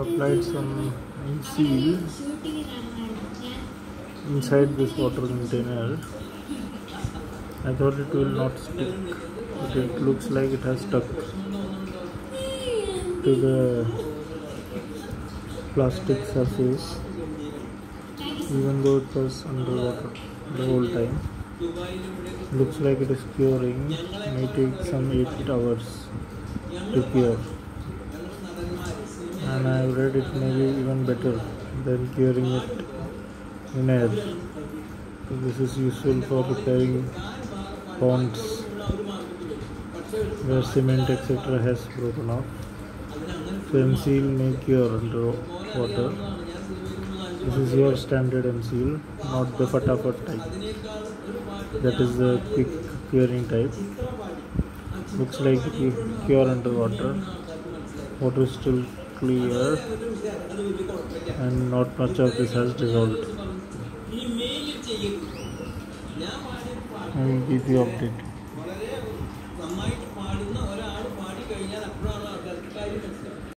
applied some seal inside this water container. I thought it will not stick but it looks like it has stuck to the plastic surface even though it was underwater the whole time. Looks like it is curing may take some 8 hours to cure and I have read it may be even better than curing it in air. This is useful for repairing ponds where cement etc has broken off. So M-seal may cure under water. This is your standard M-seal not the Phataphat type. That is the quick curing type. Looks like cure underwater water is still clear and not much of this has dissolved. I will give you update.